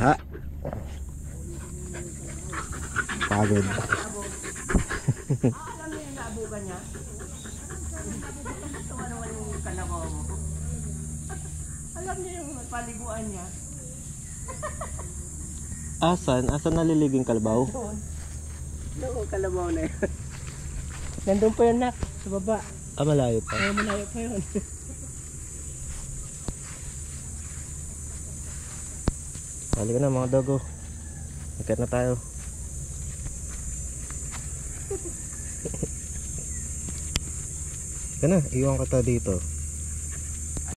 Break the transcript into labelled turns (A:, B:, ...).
A: ha? Pagod.
B: Alam niya? Yung paliguan niya?
A: Asan? Asan naliliging kalabaw?
B: Doon. Doon kalabaw na yun. Nandun pa yun nak, sa baba.
A: Ah, malayo pa.
B: Ayaw malayo pa yun.
A: Halika na mga dogo. Ikat na tayo. Ka na, iwan ka ta dito.